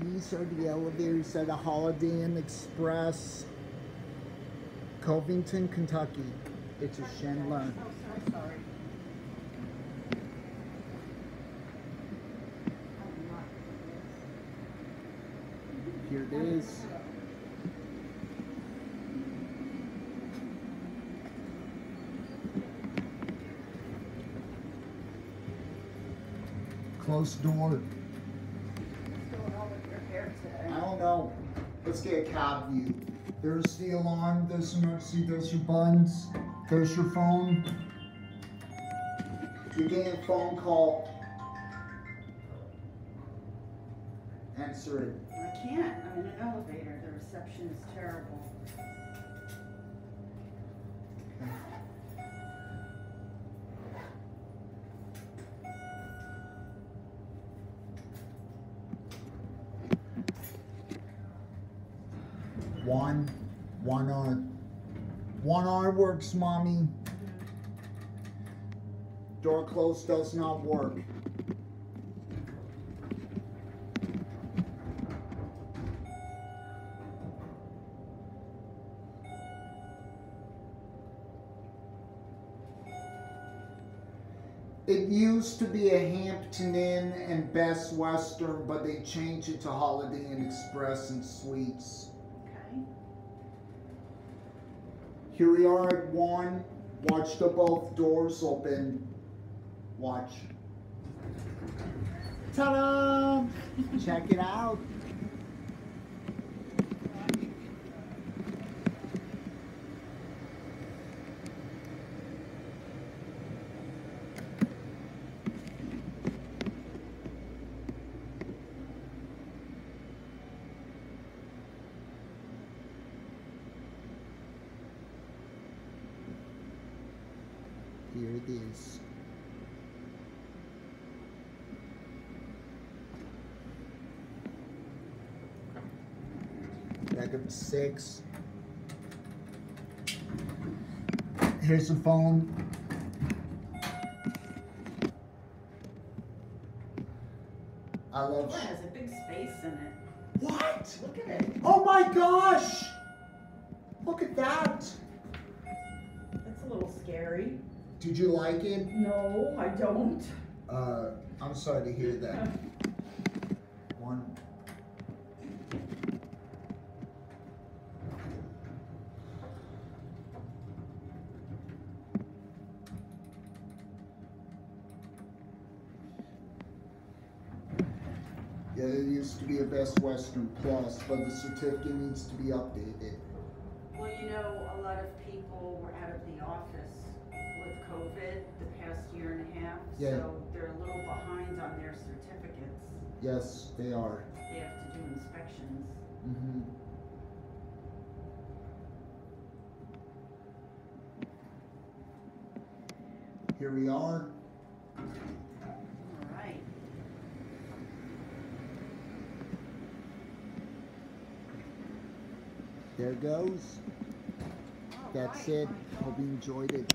These are the elevators at a Holiday Inn Express, Covington, Kentucky. It's a Schindler. Oh, sorry. Here it is. Closed door. What's going on with your hair today? I don't know. Let's get a cab view. There's the alarm, there's emergency, there's your buns, there's your phone. You're getting a phone call. Answer it. I can't, I'm in an elevator, the reception is terrible. One, one R. One R works, mommy. Door closed does not work. It used to be a Hampton Inn and Best Western, but they changed it to Holiday Inn Express and Suites. Okay. Here we are at one. Watch the both doors open. Watch. Ta-da! Check it out. Here it is. Back up to six. Here's the phone. I love. it has a big space in it. What? Look at it. Oh my gosh! Look at that. That's a little scary. Did you like it? No, I don't. Uh, I'm sorry to hear that. One. Yeah, there used to be a Best Western Plus, but the certificate needs to be updated. Well, you know, a lot of people were out of the office with COVID the past year and a half. Yeah. So they're a little behind on their certificates. Yes, they are. They have to do inspections. hmm Here we are. All right. There goes. All That's right. it. Hope you enjoyed it.